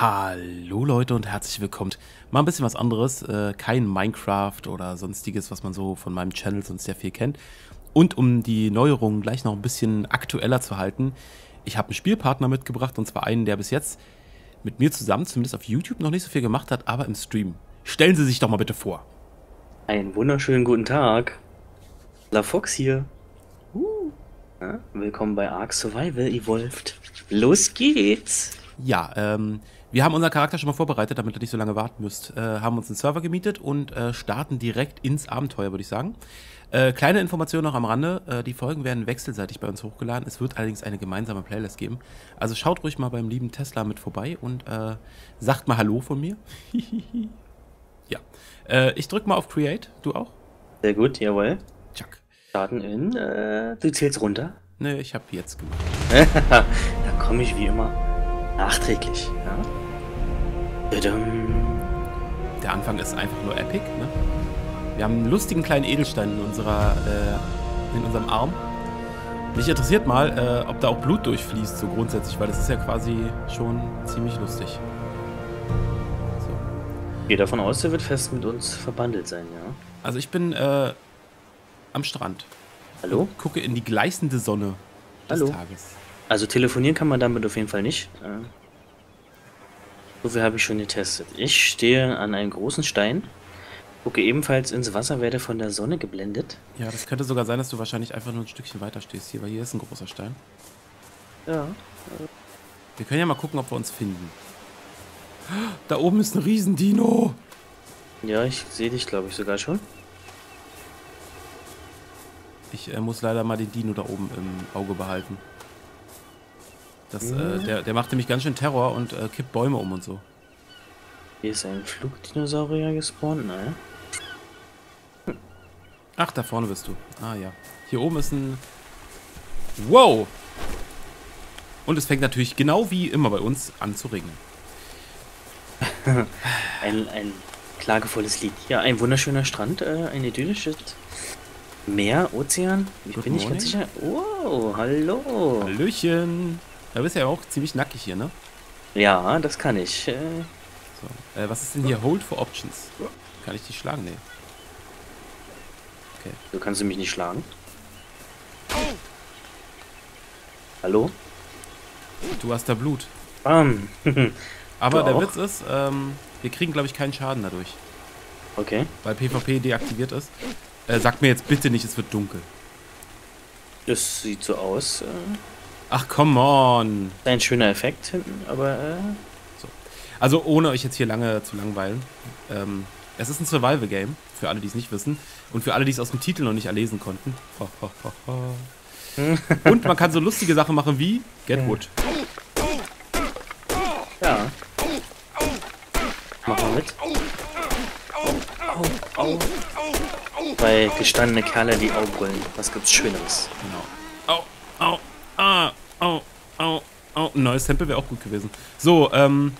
Hallo Leute und herzlich willkommen. Mal ein bisschen was anderes, äh, kein Minecraft oder sonstiges, was man so von meinem Channel sonst sehr viel kennt. Und um die Neuerungen gleich noch ein bisschen aktueller zu halten, ich habe einen Spielpartner mitgebracht und zwar einen, der bis jetzt mit mir zusammen, zumindest auf YouTube, noch nicht so viel gemacht hat, aber im Stream. Stellen Sie sich doch mal bitte vor. Einen wunderschönen guten Tag. La Fox hier. Uh. Ja, willkommen bei Ark Survival Evolved. Los geht's! Ja, ähm, wir haben unseren Charakter schon mal vorbereitet, damit ihr nicht so lange warten müsst. Äh, haben uns einen Server gemietet und äh, starten direkt ins Abenteuer, würde ich sagen. Äh, kleine Information noch am Rande. Äh, die Folgen werden wechselseitig bei uns hochgeladen. Es wird allerdings eine gemeinsame Playlist geben. Also schaut ruhig mal beim lieben Tesla mit vorbei und äh, sagt mal Hallo von mir. ja. Äh, ich drück mal auf Create. Du auch? Sehr gut, jawohl. Chuck. Starten in. Du zählst runter. Ne, ich habe jetzt gemacht. da komme ich wie immer nachträglich. Ja? Tudum. Der Anfang ist einfach nur epic, ne? Wir haben einen lustigen kleinen Edelstein in, unserer, äh, in unserem Arm. Mich interessiert mal, äh, ob da auch Blut durchfließt, so grundsätzlich, weil das ist ja quasi schon ziemlich lustig. So. Ich gehe davon aus, der wird fest mit uns verbandelt sein, ja? Also ich bin äh, am Strand. Hallo? Und gucke in die gleißende Sonne des Hallo? Tages. Also telefonieren kann man damit auf jeden Fall nicht. Äh, So viel habe ich schon getestet. Ich stehe an einem großen Stein, gucke ebenfalls ins Wasser, werde von der Sonne geblendet. Ja, das könnte sogar sein, dass du wahrscheinlich einfach nur ein Stückchen weiter stehst hier, weil hier ist ein großer Stein. Ja. Wir können ja mal gucken, ob wir uns finden. Da oben ist ein Riesendino. Ja, ich sehe dich, glaube ich, sogar schon. Ich äh, muss leider mal den Dino da oben im Auge behalten. Das, äh, Mhm. der, der macht nämlich ganz schön Terror und äh, kippt Bäume um und so. Hier ist ein Flugdinosaurier gespawnt, naja. Ach, da vorne bist du. Ah ja. Hier oben ist ein... Wow! Und es fängt natürlich genau wie immer bei uns an zu regnen. Ein, ein klagevolles Lied. Ja, ein wunderschöner Strand, äh, ein idyllisches Meer, Ozean. Ich Good bin nicht ganz morning. sicher. Wow, hallo. Hallöchen! Da bist du ja auch ziemlich nackig hier, ne? Ja, das kann ich. Äh, So. Äh, was ist denn hier? Hold for Options. Kann ich dich schlagen? Nee. du kannst mich nicht schlagen. Hallo? Du hast da Blut. Bam. Aber Du der auch? Witz ist, ähm, wir kriegen, glaube ich, keinen Schaden dadurch. okay. Weil PvP deaktiviert ist. Äh, sag mir jetzt bitte nicht, es wird dunkel. Das sieht so aus. Äh, Ach, come on! ein schöner Effekt hinten, aber äh, Also ohne euch jetzt hier lange zu langweilen. Ähm, es ist ein Survival-Game, für alle, die es nicht wissen. Und für alle, die es aus dem Titel noch nicht erlesen konnten. Ho, ho, ho, ho. Und man kann so lustige Sachen machen wie Get Wood. ja. Mach mal mit. Au, au. Bei gestandene Kerle, die Augenbrüllen. Was gibt's Schöneres? Genau. Au, au, au, au, au. Ein neues Tempel wäre auch gut gewesen. So, ähm,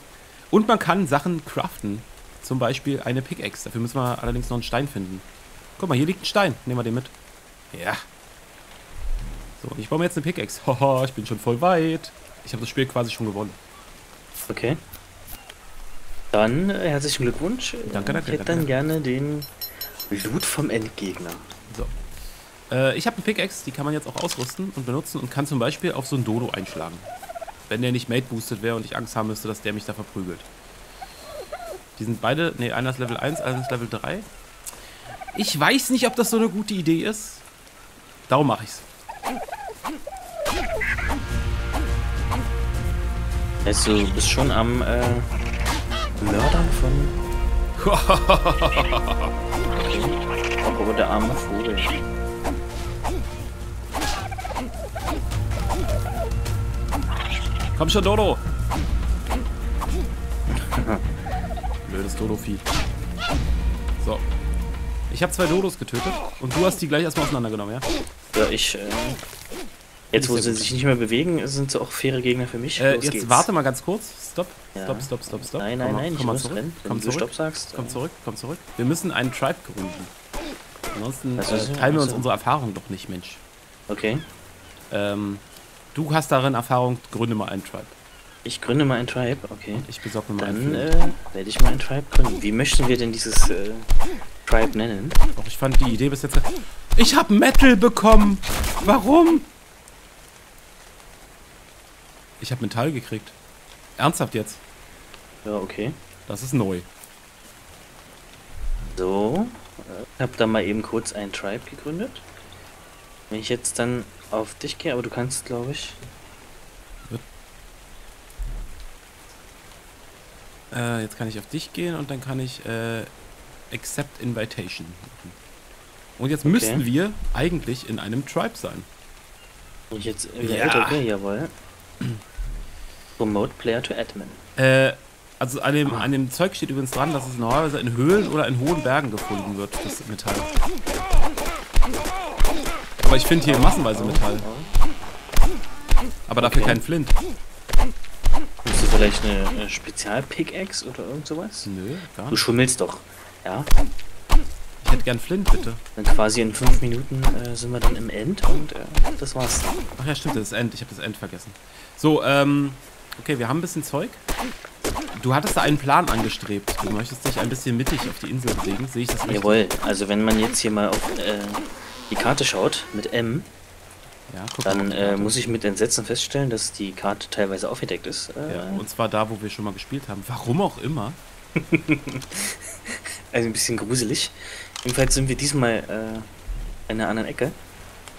und man kann Sachen craften. Zum Beispiel eine Pickaxe. Dafür müssen wir allerdings noch einen Stein finden. Guck mal, hier liegt ein Stein. Nehmen wir den mit. Ja. So, und ich baue mir jetzt eine Pickaxe. Haha, ich bin schon voll weit. Ich habe das Spiel quasi schon gewonnen. Okay. Dann äh, herzlichen Glückwunsch. Danke, danke, Ich hätte danke. dann gerne den Loot vom Endgegner. So. Äh, ich habe eine Pickaxe, die kann man jetzt auch ausrüsten und benutzen und kann zum Beispiel auf so einen Dodo einschlagen. Wenn der nicht mate-boosted wäre und ich Angst haben müsste, dass der mich da verprügelt. Die sind beide, ne, einer ist Level 1, einer ist Level 3. Ich weiß nicht, ob das so eine gute Idee ist. Darum mache ich's. Also, du bist schon am äh, Mördern von. Oh, der arme Vogel. Komm schon, Dodo! Blödes Dodo-Vieh. So. Ich habe zwei Dodos getötet und du hast die gleich erstmal auseinandergenommen, ja? Ja, ich. Äh, jetzt, wo sie gut. sich nicht mehr bewegen, sind sie auch faire Gegner für mich. Äh, Los jetzt geht's. warte mal ganz kurz. Stopp. Ja. Stopp, stopp, stopp, stopp. Nein, komm nein, mal, nein, komm ich mal muss zurück. rennen. Wenn Komm du zurück. Stopp sagst. Komm äh, zurück, komm zurück. Wir müssen einen Tribe gründen. Ansonsten äh, teilen wir uns unsere Erfahrung doch nicht, Mensch. Okay. Ähm, du hast darin Erfahrung, gründe mal einen Tribe. Ich gründe mal ein Tribe, okay. Ich besorge mir mal Dann einen äh, werde ich mal ein Tribe gründen. Wie möchten wir denn dieses äh, Tribe nennen? Doch, ich fand die Idee bis jetzt... Ich habe Metal bekommen! Warum? Ich habe Metall gekriegt. Ernsthaft jetzt? Ja, okay. Das ist neu. So, äh, ich habe da mal eben kurz ein Tribe gegründet. Wenn ich jetzt dann auf dich gehe, aber du kannst, glaube ich. Äh, jetzt kann ich auf dich gehen und dann kann ich äh, Accept Invitation machen. Und jetzt müssten wir eigentlich in einem Tribe sein. Ich jetzt wieder Ja. älter okay, jawohl. Promote Player to Admin. Äh, also an dem, an dem Zeug steht übrigens dran, dass es normalerweise in Höhlen oder in hohen Bergen gefunden wird, das Metall. Aber ich finde hier massenweise Metall. Aber dafür Okay. kein Flint. Hast du vielleicht eine, eine Spezial-Pickaxe oder irgend sowas? Nö, gar Du nicht. schummelst doch. Ja, Ich hätte gern Flint, bitte. dann quasi in fünf Minuten äh, sind wir dann im End und äh, das war's. Ach ja, stimmt, das ist End. Ich habe das End vergessen. So, ähm, okay, wir haben ein bisschen Zeug. Du hattest da einen Plan angestrebt. Du möchtest dich ein bisschen mittig auf die Insel bewegen. Sehe ich das richtig? Jawohl, also wenn man jetzt hier mal auf äh, die Karte schaut mit M, Ja, dann äh, muss ich mit Entsetzen feststellen, dass die Karte teilweise aufgedeckt ist. Äh, Ja, und zwar da, wo wir schon mal gespielt haben. Warum auch immer. also ein bisschen gruselig. Jedenfalls sind wir diesmal äh, in einer anderen Ecke.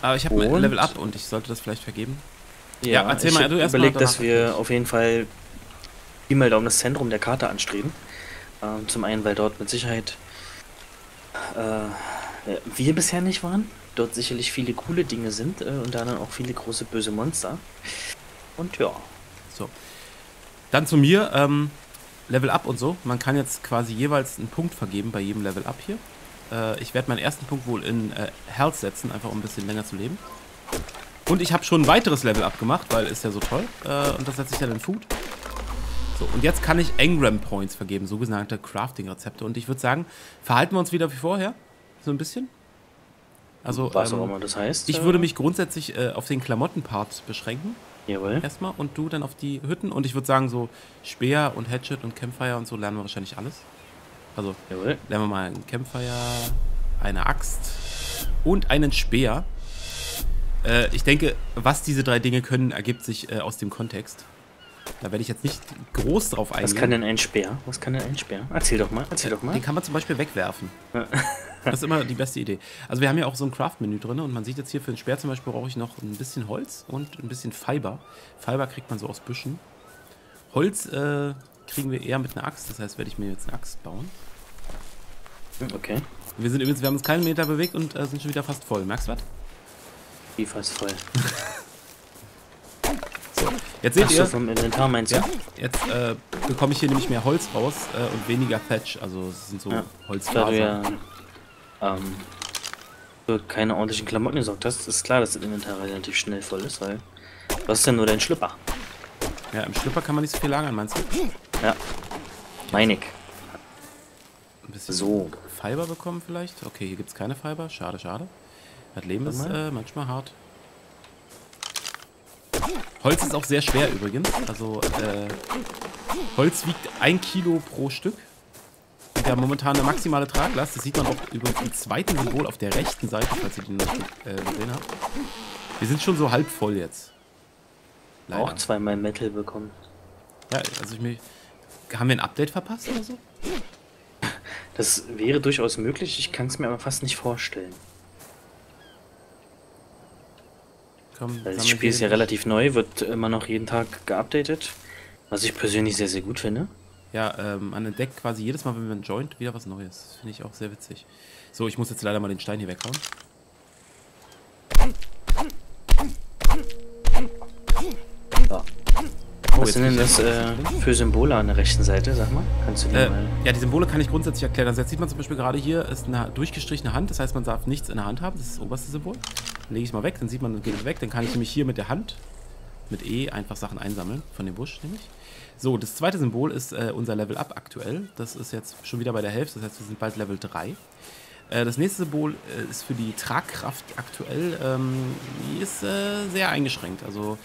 Aber ich habe ein? Level Up und ich sollte das vielleicht vergeben. Ja, erzähl ich mal, du erst überlegt, dass wir auf jeden Fall Pi mal Daumen das Zentrum der Karte anstreben. Ähm, zum einen, weil dort mit Sicherheit äh, wir bisher nicht waren. Dort sicherlich viele coole Dinge sind äh, und da dann auch viele große böse Monster. Und ja, So. Dann zu mir, ähm, Level Up und so. Man kann jetzt quasi jeweils einen Punkt vergeben bei jedem Level Up hier. Äh, ich werde meinen ersten Punkt wohl in äh, Health setzen, einfach um ein bisschen länger zu leben. Und ich habe schon ein weiteres Level Up gemacht, weil ist ja so toll. Äh, und das setze ich dann in Food. So, und jetzt kann ich Engram Points vergeben, sogenannte Crafting-Rezepte. Und ich würde sagen, verhalten wir uns wieder wie vorher. So ein bisschen. Also, was auch ähm, immer das heißt. ich äh, würde mich grundsätzlich äh, auf den Klamotten-Part beschränken Jawohl. erstmal und du dann auf die Hütten und ich würde sagen so Speer und Hatchet und Campfire und so lernen wir wahrscheinlich alles. Also Jawohl. lernen wir mal einen Campfire, eine Axt und einen Speer. Äh, ich denke, was diese drei Dinge können, ergibt sich äh, aus dem Kontext. Da werde ich jetzt nicht groß drauf eingehen. Was kann denn ein Speer? Was kann denn ein Speer? Erzähl doch mal, erzähl doch mal. Den kann man zum Beispiel wegwerfen. Das ist immer die beste Idee. Also wir haben ja auch so ein Craft-Menü drin und man sieht jetzt hier für den Speer zum Beispiel brauche ich noch ein bisschen Holz und ein bisschen Fiber. Fiber kriegt man so aus Büschen. Holz äh, kriegen wir eher mit einer Axt, das heißt werde ich mir jetzt eine Axt bauen. Okay. Wir sind übrigens, wir haben uns keinen Meter bewegt und äh, sind schon wieder fast voll. Merkst du was? Die fast voll. Jetzt seht Achso, ihr, vom Inventar meinst du? ja, jetzt äh, bekomme ich hier nämlich mehr Holz raus äh, und weniger Thatch. Also es sind so Ja. Da du Holzfaser. ja ähm, für keine ordentlichen Klamotten gesorgt hast, ist klar, dass das Inventar relativ schnell voll ist, weil du hast ja nur deinen Schlüpper. Ja, im Schlüpper kann man nicht so viel lagern, meinst du? Ja. Meine ich. Ein bisschen So. Fiber bekommen vielleicht? Okay, hier gibt es keine Fiber. Schade, schade. Das Leben ist äh, manchmal hart. Holz ist auch sehr schwer übrigens. Also äh, Holz wiegt ein Kilo pro Stück. Und wir haben momentan eine maximale Traglast. Das sieht man auch übrigens im zweiten Symbol auf der rechten Seite, falls ihr den noch nicht äh, gesehen habt. Wir sind schon so halb voll jetzt. Leider. Auch zweimal Metal bekommen. Ja, also ich mich. Haben wir ein Update verpasst oder so? Das wäre durchaus möglich, ich kann es mir aber fast nicht vorstellen. Komm, Weil das Spiel ist ja relativ neu, wird immer noch jeden Tag geupdatet. Was ich persönlich sehr, sehr gut finde. Ja, ähm, man entdeckt quasi jedes Mal, wenn man joint, wieder was Neues. Finde ich auch sehr witzig. So, ich muss jetzt leider mal den Stein hier weghauen. Ja. Oh, Was sind denn das äh, für Symbole an der rechten Seite, sag mal? Kannst du die Äh, mal. ja, die Symbole kann ich grundsätzlich erklären. Also jetzt sieht man zum Beispiel gerade hier ist eine durchgestrichene Hand. Das heißt, man darf nichts in der Hand haben. Das ist das oberste Symbol. Lege ich mal weg, dann sieht man, dann geht es weg. Dann kann ich nämlich hier mit der Hand, mit E, einfach Sachen einsammeln. Von dem Busch nämlich. So, das zweite Symbol ist äh, unser Level Up aktuell. Das ist jetzt schon wieder bei der Hälfte. Das heißt, wir sind bald Level 3. Äh, das nächste Symbol äh, ist für die Tragkraft aktuell. Ähm, die ist äh, sehr eingeschränkt. Also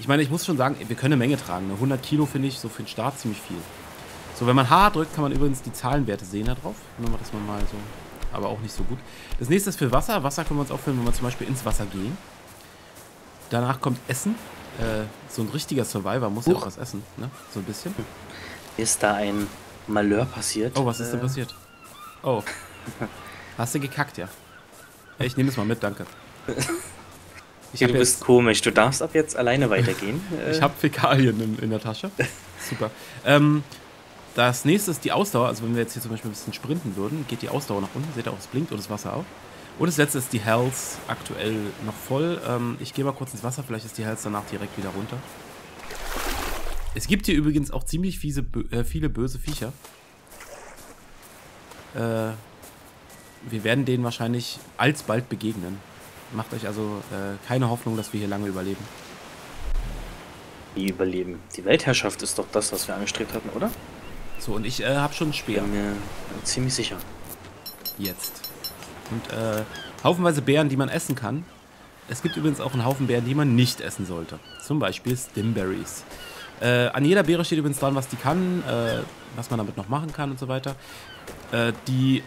Ich meine, ich muss schon sagen, wir können eine Menge tragen. 100 Kilo finde ich so für den Start ziemlich viel. So, wenn man H drückt, kann man übrigens die Zahlenwerte sehen da drauf. Nehmen wir das mal so. Aber auch nicht so gut. Das nächste ist für Wasser. Wasser können wir uns auffüllen, wenn wir zum Beispiel ins Wasser gehen. Danach kommt Essen. Äh, so ein richtiger Survivor muss Huch. ja auch was essen, ne? So ein bisschen. Ist da ein Malheur passiert? Oh, was ist äh. denn passiert? Oh. Hast du gekackt, ja? Ich nehme es mal mit, danke. Ich du bist jetzt, komisch. Du darfst ab jetzt alleine weitergehen. ich habe Fäkalien in, in, der Tasche. Super. Ähm, das nächste ist die Ausdauer. Also wenn wir jetzt hier zum Beispiel ein bisschen sprinten würden, geht die Ausdauer nach unten. Seht ihr auch, es blinkt und das Wasser auch. Und das letzte ist die Health, aktuell noch voll. Ähm, ich gehe mal kurz ins Wasser, vielleicht ist die Health danach direkt wieder runter. Es gibt hier übrigens auch ziemlich fiese, äh, viele böse Viecher. Äh, wir werden denen wahrscheinlich alsbald begegnen. Macht euch also äh, keine Hoffnung, dass wir hier lange überleben. Wie überleben? Die Weltherrschaft ist doch das, was wir angestrebt hatten, oder? So, und ich äh, habe schon einen Speer. Bin mir ziemlich sicher. Jetzt. Und äh, haufenweise Beeren, die man essen kann. Es gibt übrigens auch einen Haufen Beeren, die man nicht essen sollte. Zum Beispiel Stimberries. Äh, an jeder Beere steht übrigens dran, was die kann, äh, was man damit noch machen kann und so weiter. Äh, die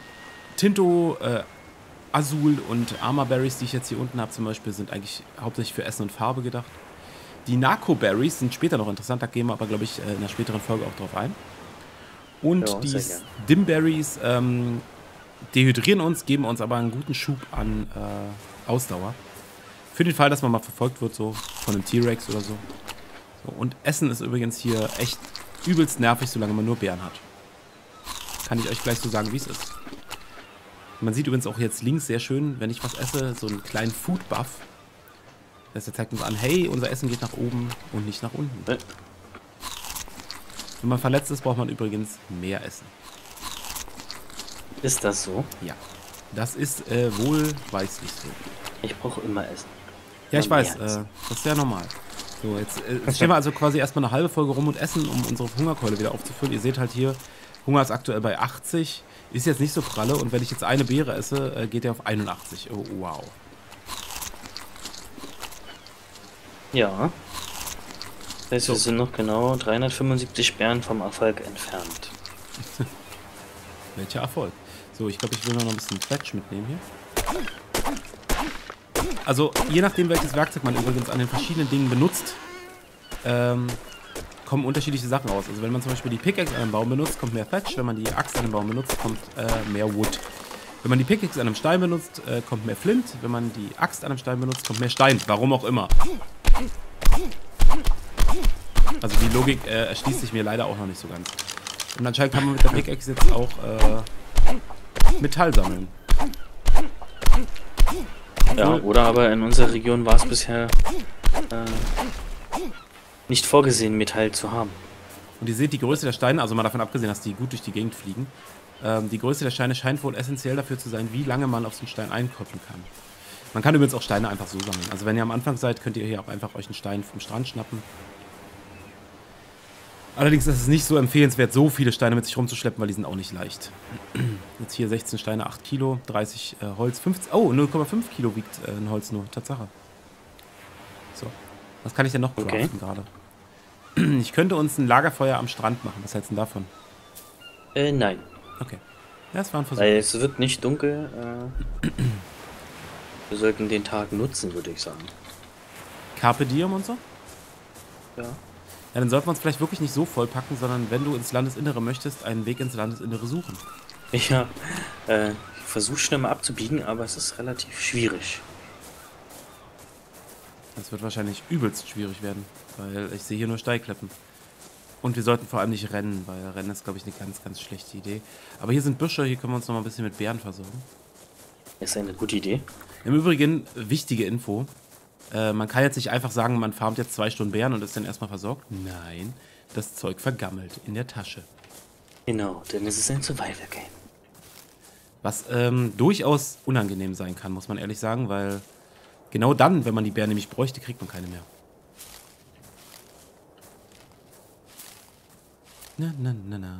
Tinto, äh, Azul und Armaberries, die ich jetzt hier unten habe zum Beispiel, sind eigentlich hauptsächlich für Essen und Farbe gedacht. Die Narco-Berries sind später noch interessant, da gehen wir aber, glaube ich, äh, in einer späteren Folge auch drauf ein. Und ja, die Dimberries ähm, dehydrieren uns, geben uns aber einen guten Schub an äh, Ausdauer. Für den Fall, dass man mal verfolgt wird, so von einem T-Rex oder so. so. Und Essen ist übrigens hier echt übelst nervig, solange man nur Beeren hat. Kann ich euch gleich so sagen, wie es ist. Man sieht übrigens auch jetzt links sehr schön, wenn ich was esse, so einen kleinen Food-Buff. Das zeigt uns an, hey, unser Essen geht nach oben und nicht nach unten. Wenn man verletzt ist, braucht man übrigens mehr Essen. Ist das so? Ja. Das ist äh, wohlweislich so. Ich brauche immer Essen. Ja, ich weiß. Äh, das ist sehr normal. So, jetzt, äh, jetzt stehen wir also quasi erstmal eine halbe Folge rum und essen, um unsere Hungerkeule wieder aufzufüllen. Ihr seht halt hier, Hunger ist aktuell bei 80. Ist jetzt nicht so pralle und wenn ich jetzt eine Beere esse, äh, geht er auf 81. Oh, wow. Ja. Das heißt, so. wir sind noch genau 375 Bären vom Erfolg entfernt. Welcher Erfolg? So, ich glaube, ich will noch ein bisschen Quetsch mitnehmen hier. Also, je nachdem, welches Werkzeug man übrigens an den verschiedenen Dingen benutzt, ähm, kommen unterschiedliche Sachen raus. Also wenn man zum Beispiel die Pickaxe an einem Baum benutzt, kommt mehr Thatch. Wenn man die Axt an einem Baum benutzt, kommt äh, mehr Wood. Wenn man die Pickaxe an einem Stein benutzt, äh, kommt mehr Flint. Wenn man die Axt an einem Stein benutzt, kommt mehr Stein. Warum auch immer. Also die Logik äh, erschließt sich mir leider auch noch nicht so ganz. Und anscheinend kann man mit der Pickaxe jetzt auch äh, Metall sammeln. Ja, oder aber in unserer Region war es bisher äh, nicht vorgesehen, Metall zu haben. Und ihr seht die Größe der Steine, also mal davon abgesehen, dass die gut durch die Gegend fliegen, ähm, die Größe der Steine scheint wohl essentiell dafür zu sein, wie lange man auf so einen Stein einkoppeln kann. Man kann übrigens auch Steine einfach so sammeln. Also wenn ihr am Anfang seid, könnt ihr hier auch einfach euch einen Stein vom Strand schnappen. Allerdings ist es nicht so empfehlenswert, so viele Steine mit sich rumzuschleppen, weil die sind auch nicht leicht. Jetzt hier 16 Steine, 8 Kilo, 30 äh, Holz, 50, oh, 0,5 Kilo wiegt äh, ein Holz nur, Tatsache. So, was kann ich denn noch craften okay. gerade? Ich könnte uns ein Lagerfeuer am Strand machen. Was hältst du denn davon? Äh, nein. Okay. Ja, es war ein Versuch. Weil es wird nicht dunkel. Äh, wir sollten den Tag nutzen, würde ich sagen. Carpe Diem und so? Ja. Ja, dann sollten wir uns vielleicht wirklich nicht so vollpacken, sondern wenn du ins Landesinnere möchtest, einen Weg ins Landesinnere suchen. Ja, äh, ich versuche schnell mal abzubiegen, aber es ist relativ schwierig. Das wird wahrscheinlich übelst schwierig werden, weil ich sehe hier nur Steigkleppen. Und wir sollten vor allem nicht rennen, weil Rennen ist, glaube ich, eine ganz, ganz schlechte Idee. Aber hier sind Büsche, hier können wir uns noch mal ein bisschen mit Bären versorgen. Ist eine gute Idee. Im Übrigen, wichtige Info. Äh, man kann jetzt nicht einfach sagen, man farmt jetzt zwei Stunden Bären und ist dann erstmal versorgt. Nein, das Zeug vergammelt in der Tasche. Genau, denn es ist ein Survival-Game. Was ähm, durchaus unangenehm sein kann, muss man ehrlich sagen, weil Genau dann, wenn man die Bären nämlich bräuchte, kriegt man keine mehr. Na, na, na, na.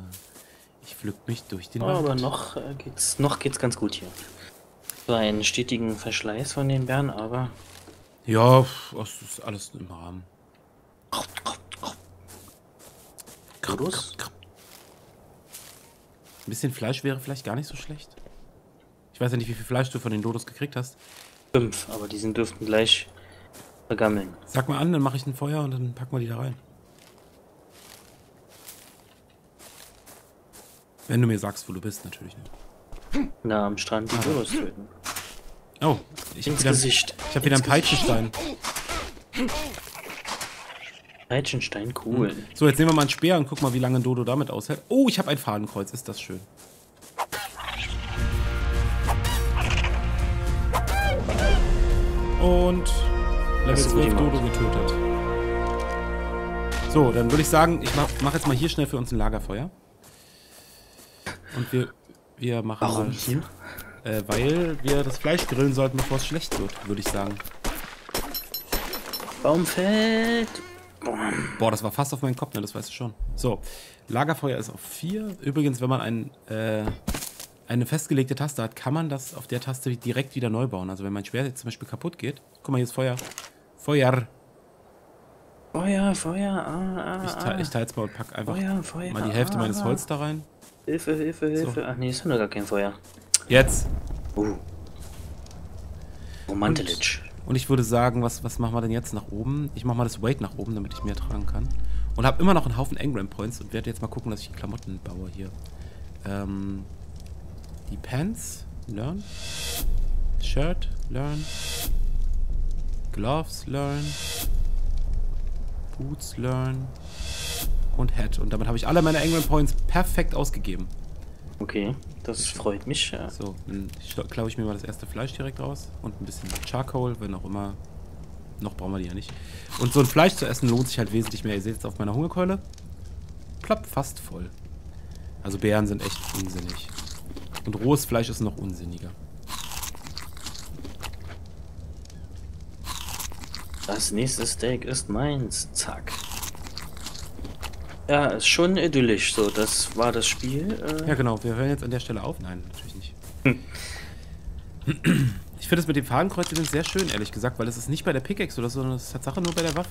Ich pflück mich durch den oh, Wald. Aber noch, äh, geht's, noch geht's ganz gut hier. So einen stetigen Verschleiß von den Bären, aber... Ja, das ist alles im Rahmen. Dodos? Ein bisschen Fleisch wäre vielleicht gar nicht so schlecht. Ich weiß ja nicht, wie viel Fleisch du von den Dodos gekriegt hast. Fünf, aber die sind dürften gleich vergammeln. Sag mal an, dann mache ich ein Feuer und dann packen wir die da rein. Wenn du mir sagst, wo du bist, natürlich nicht. Na, am Strand die Dodos töten. Oh, ich habe Ins wieder, Gesicht. ich hab wieder einen. Peitschenstein. Peitschenstein, cool. So, jetzt nehmen wir mal einen Speer und guck mal, wie lange Dodo damit aushält. Oh, ich habe ein Fadenkreuz, ist das schön. Und Level Hast du gut 12 gemacht. Dodo getötet. So, dann würde ich sagen, ich mach, mach jetzt mal hier schnell für uns ein Lagerfeuer. Und wir, wir machen Warum mal, hier? Äh, weil wir das Fleisch grillen sollten, bevor es schlecht wird, würde ich sagen. Baumfeld. Boah, das war fast auf meinen Kopf, ne? Das weißt du schon. So, Lagerfeuer ist auf 4. Übrigens, wenn man ein, äh, eine festgelegte Taste hat, kann man das auf der Taste direkt wieder neu bauen. Also wenn mein Schwert jetzt zum Beispiel kaputt geht. Guck mal, hier ist Feuer. Feuer. Feuer, Feuer, ah, ah, Ich, te ah. ich teile es mal und pack einfach Feuer, Feuer. mal die Hälfte ah, meines ah. Holz da rein. Hilfe, Hilfe, Hilfe. Ach nee, ist ja nur gar kein Feuer. Jetzt. Uh. Romantelic. Und ich würde sagen, was, was machen wir denn jetzt nach oben? Ich mache mal das Weight nach oben, damit ich mehr tragen kann. Und habe immer noch einen Haufen Engram Points und werde jetzt mal gucken, dass ich Klamotten baue hier. Ähm, die Pants, learn. Shirt, learn. Gloves, learn. Boots, learn. Und Hat. Und damit habe ich alle meine Engram Points perfekt ausgegeben. Okay, das freut mich. ja. So, dann klaue ich mir mal das erste Fleisch direkt raus. Und ein bisschen Charcoal, wenn auch immer. Noch brauchen wir die ja nicht. Und so ein Fleisch zu essen lohnt sich halt wesentlich mehr. Ihr seht es auf meiner Hungerkeule. Plopp, fast voll. Also Beeren sind echt unsinnig. Und rohes Fleisch ist noch unsinniger. Das nächste Steak ist meins. Zack. Ja, ist schon idyllisch. So, das war das Spiel. Äh, Ja, genau. Wir hören jetzt an der Stelle auf. Nein, natürlich nicht. Ich finde es mit dem Fadenkreuz übrigens sehr schön, ehrlich gesagt, weil es ist nicht bei der Pickaxe oder so, sondern es ist Tatsache nur bei der Waffe.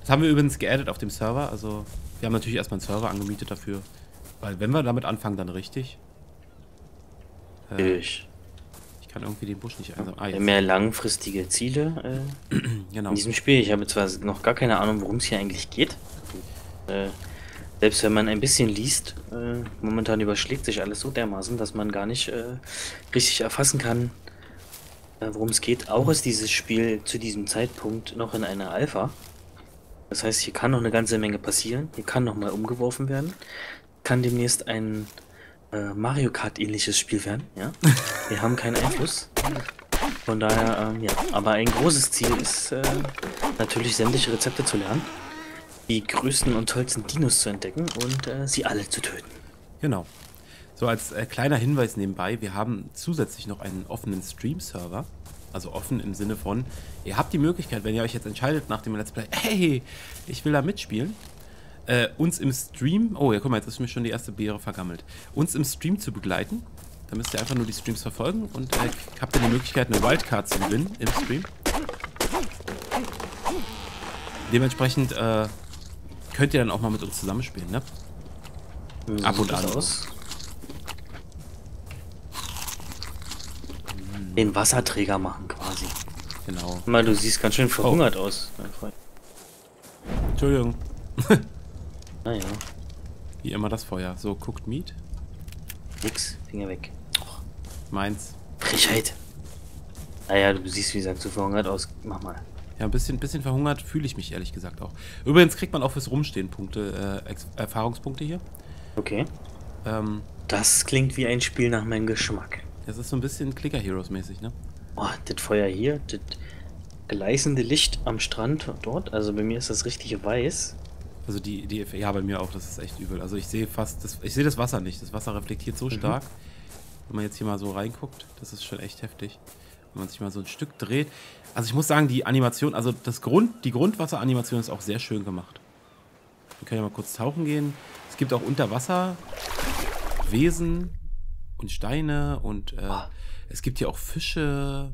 Das haben wir übrigens geaddet auf dem Server. Also, wir haben natürlich erstmal einen Server angemietet dafür. Weil, wenn wir damit anfangen, dann richtig. Äh, ich. ich kann irgendwie den Busch nicht einsammeln. Ah, jetzt. Mehr langfristige Ziele äh, Genau. in diesem Spiel. Ich habe zwar noch gar keine Ahnung, worum es hier eigentlich geht. Äh, selbst wenn man ein bisschen liest, äh, momentan überschlägt sich alles so dermaßen, dass man gar nicht äh, richtig erfassen kann, äh, worum es geht. Auch ist dieses Spiel zu diesem Zeitpunkt noch in einer Alpha. Das heißt, hier kann noch eine ganze Menge passieren. Hier kann noch mal umgeworfen werden. Kann demnächst ein äh, Mario Kart ähnliches Spiel werden. Ja, wir haben keinen Einfluss. Von daher, ähm, ja. Aber ein großes Ziel ist äh, natürlich sämtliche Rezepte zu lernen, die größten und tollsten Dinos zu entdecken und äh, sie alle zu töten. Genau. So als äh, kleiner Hinweis nebenbei, wir haben zusätzlich noch einen offenen Stream-Server. Also offen im Sinne von, ihr habt die Möglichkeit, wenn ihr euch jetzt entscheidet nach dem Let's Play, hey, ich will da mitspielen, äh, uns im Stream, oh ja, guck mal, jetzt ist mir schon die erste Beere vergammelt, uns im Stream zu begleiten. Da müsst ihr einfach nur die Streams verfolgen und äh, habt ihr die Möglichkeit, eine Wildcard zu gewinnen im Stream. Dementsprechend äh, könnt ihr dann auch mal mit uns zusammenspielen, ne? So Ab und an. Aus. Den Wasserträger machen quasi. Genau. Guck Mal, du siehst ganz schön verhungert aus, mein Freund. Entschuldigung. Naja, Wie immer das Feuer. So, Cooked Meat. nix, Finger weg. Meins. Frechheit. Naja, du siehst, wie gesagt, so verhungert aus. Mach mal. Ja, ein bisschen, bisschen verhungert fühle ich mich ehrlich gesagt auch. Übrigens kriegt man auch fürs Rumstehen Punkte, äh, Erfahrungspunkte hier. Okay. Ähm, Das klingt wie ein Spiel nach meinem Geschmack. das ist so ein bisschen Clicker Heroes mäßig, ne? Boah, das Feuer hier, das gleißende Licht am Strand dort, also bei mir ist das richtig weiß. Also die, die, ja, bei mir auch, das ist echt übel. Also ich sehe fast, das, ich sehe das Wasser nicht. Das Wasser reflektiert so stark. Wenn man jetzt hier mal so reinguckt, das ist schon echt heftig. Wenn man sich mal so ein Stück dreht. Also ich muss sagen, die Animation, also das Grund, die Grundwasseranimation ist auch sehr schön gemacht. Wir können ja mal kurz tauchen gehen. Es gibt auch unter Wasser Wesen und Steine und äh, es gibt hier auch Fische.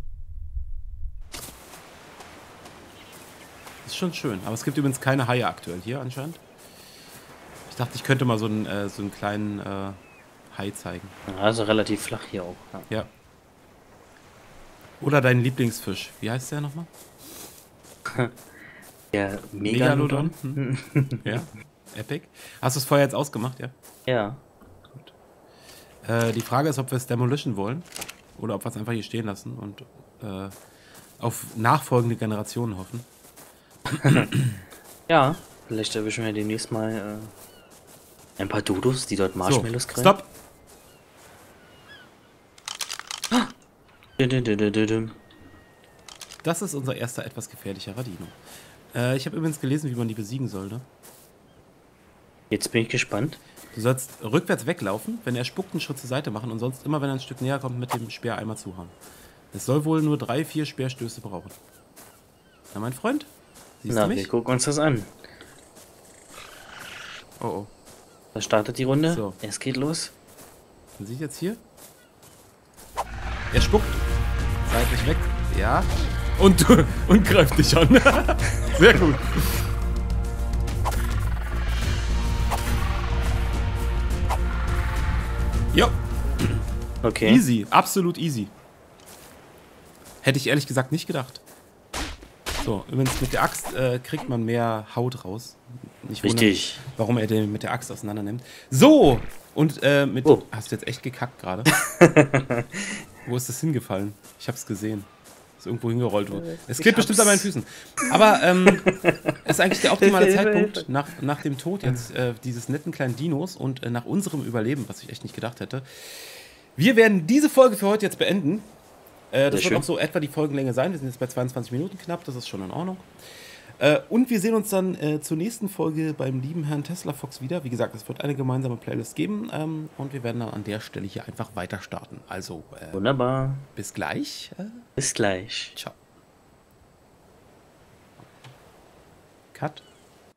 Ist schon schön. Aber es gibt übrigens keine Haie aktuell hier anscheinend. Ich dachte, ich könnte mal so einen, äh, so einen kleinen äh, Hai zeigen. Also relativ flach hier auch. Ja. ja. Oder dein Lieblingsfisch. Wie heißt der nochmal? Der Megalodon. Megalodon? Hm. ja. Epic. Hast du es vorher jetzt ausgemacht, ja? Ja. Gut. Äh, die Frage ist, ob wir es demolition wollen oder ob wir es einfach hier stehen lassen und äh, auf nachfolgende Generationen hoffen. ja, vielleicht erwischen wir demnächst mal äh, ein paar Dodos, die dort Marshmallows so, kriegen. Stopp! Das ist unser erster etwas gefährlicher Radino. Äh, ich habe übrigens gelesen, wie man die besiegen soll, ne? Jetzt bin ich gespannt. Du sollst rückwärts weglaufen, wenn er spuckt, einen Schritt zur Seite machen und sonst immer, wenn er ein Stück näher kommt, mit dem Speer einmal zuhauen. Es soll wohl nur drei, vier Speerstöße brauchen. Na, mein Freund? Siehst Na, du mich? wir gucken uns das an. Oh, oh. Da startet die Runde. So. Es geht los. Man sieht jetzt hier. Er spuckt. Seitlich weg. Ja. Und, und greift dich an. Sehr gut. Ja. Okay. Easy, absolut easy. Hätte ich ehrlich gesagt nicht gedacht. So, übrigens mit der Axt äh, kriegt man mehr Haut raus. Nicht Richtig. Wundern, warum er den mit der Axt auseinander nimmt. So, und äh, mit. Oh. Hast du jetzt echt gekackt gerade? Wo ist das hingefallen? Ich hab's gesehen. Ist irgendwo hingerollt. Äh, es klebt bestimmt an meinen Füßen. Aber ähm, ist eigentlich der optimale Zeitpunkt nach, nach dem Tod jetzt äh, dieses netten kleinen Dinos und äh, nach unserem Überleben, was ich echt nicht gedacht hätte. Wir werden diese Folge für heute jetzt beenden. Äh, das wird schön. auch so etwa die Folgenlänge sein. Wir sind jetzt bei 22 Minuten knapp, das ist schon in Ordnung. Äh, und wir sehen uns dann äh, zur nächsten Folge beim lieben Herrn Tesla Fox wieder. Wie gesagt, es wird eine gemeinsame Playlist geben ähm, und wir werden dann an der Stelle hier einfach weiter starten. Also, äh, wunderbar. Bis gleich. Äh. bis gleich. Ciao. Cut.